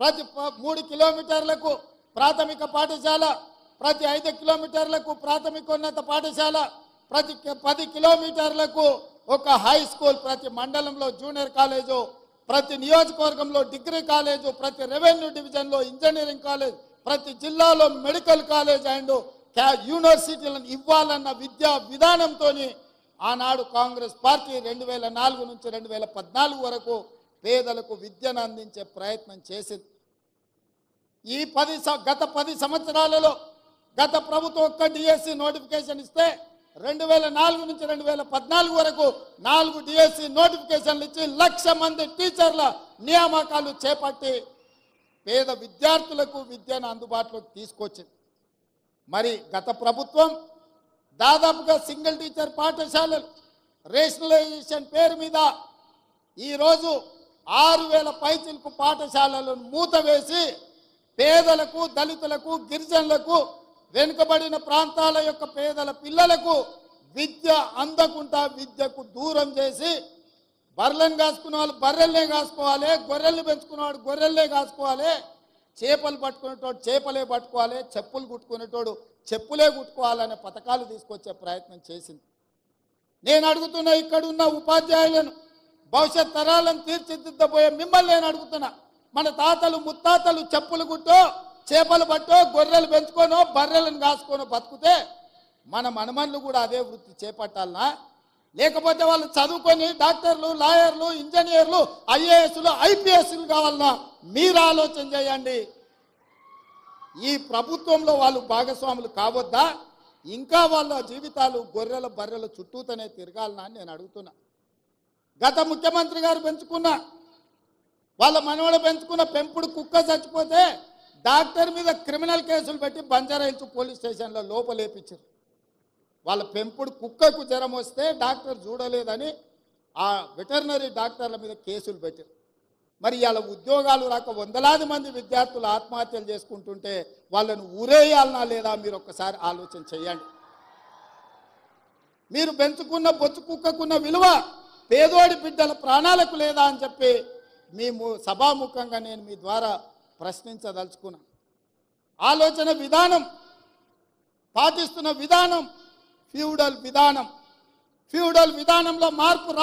ప్రతి ప- మూడు కిలోమీటర్లకు ప్రాథమిక పాఠశాల ప్రతి ఐదు కిలోమీటర్లకు ప్రాథమికోన్నత పాఠశాల ప్రతి పది కిలోమీటర్లకు ఒక హై స్కూల్ ప్రతి మండలంలో జూనియర్ కాలేజు ప్రతి నియోజకవర్గంలో డిగ్రీ కాలేజు ప్రతి రెవెన్యూ డివిజన్లో ఇంజనీరింగ్ కాలేజ్ ప్రతి జిల్లాలో మెడికల్ కాలేజ్ అండ్ క్యా- యూనివర్సిటీలను ఇవ్వాలన్న విద్యా విధానంతోని ఆనాడు కాంగ్రెస్ పార్టీ రెండు వేల నాలుగు నుంచి రెండు వేల పద్నాలుగు వరకు పేదలకు విద్యను అందించే ప్రయత్నం చేసింది ఈ పది గత పది సంవత్సరాలలో గత ప్రభుత్వం ఒక్క డిఎస్సి నోటిఫికేషన్ ఇస్తే రెండు వేల నాలుగు నుంచి రెండు వేల పద్నాలుగు వరకు నాలుగు డిఎస్సి నోటిఫికేషన్లు ఇచ్చి లక్ష మంది టీచర్ల నియామకాలు చేపట్టి పేద విద్యార్థులకు విద్యను అందుబాటులోకి తీసుకొచ్చింది. మరి గత ప్రభుత్వం దాదాపుగా సింగిల్ టీచర్ పాఠశాలలు రేషనలైజేషన్ పేరు మీద ఈరోజు ఆరు వేల పైచిలకు పాఠశాలలను మూతవేసి పేదలకు దళితులకు గిరిజనులకు వెనుకబడిన ప్రాంతాల యొక్క పేదల పిల్లలకు విద్య అందకుండా విద్యకు దూరం చేసి బర్రెలను కాసుకునే వాళ్ళు బర్రెల్నే కాసుకోవాలి గొర్రెల్ని పెంచుకునేవాడు గొర్రెల్నే కాసుకోవాలి చేపలు పట్టుకునేటోడు చేపలే పట్టుకోవాలి చెప్పులు కుట్టుకునేటోడు చెప్పులే కుట్టుకోవాలనే పథకాలు తీసుకొచ్చే ప్రయత్నం చేసింది. నేను అడుగుతున్న ఇక్కడున్న ఉపాధ్యాయులను భవిష్యత్ తరాలను తీర్చిదిద్దబోయే మిమ్మల్ని నేను అడుగుతున్నా. మన తాతలు ముత్తాతలు చెప్పులు కుట్టో చేపలు పట్టో గొర్రెలు పెంచుకోనో బర్రెలను కాసుకోనో బతుకుతే మన మనమన్లు కూడా అదే వృత్తి చేపట్టాలనా? లేకపోతే వాళ్ళు చదువుకొని డాక్టర్లు లాయర్లు ఇంజనీర్లు ఐఏఎస్లు ఐపీఎస్లు కావాలన్నా మీరు ఆలోచన చేయండి. ఈ ప్రభుత్వంలో వాళ్ళు భాగస్వాములు కావద్దా? ఇంకా వాళ్ళ జీవితాలు గొర్రెల బర్రెల చుట్టూతోనే తిరగాలనా అని నేను అడుగుతున్నా. గత ముఖ్యమంత్రి గారు పెంచుకున్న వాళ్ళ మనవడు పెంచుకున్న పెంపుడు కుక్క చచ్చిపోతే డాక్టర్ మీద క్రిమినల్ కేసులు పెట్టి బంజారాయిల్స్ పోలీస్ స్టేషన్లో లోపలేపించారు వాళ్ళ పెంపుడు కుక్కకు జ్వరం వస్తే డాక్టర్ చూడలేదని ఆ వెటర్నరీ డాక్టర్ల మీద కేసులు పెట్టారు. మరి ఇలా ఉద్యోగాలు రాక వందలాది మంది విద్యార్థులు ఆత్మహత్యలు చేసుకుంటుంటే వాళ్ళను ఊరేయాలనా లేదా మీరు ఒక్కసారి ఆలోచన చేయండి. మీరు పెంచుకున్న బొచ్చు కుక్కకున్న విలువ పేదోడి బిడ్డల ప్రాణాలకు లేదా అని చెప్పి మేము సభాముఖంగా నేను మీ ద్వారా ప్రశ్నించదలుచుకున్నాను ఆలోచన విధానం పాటిస్తున్న విధానం ఫ్యూడల్ విధానం. ఫ్యూడల్ విధానంలో మార్పు రావాలి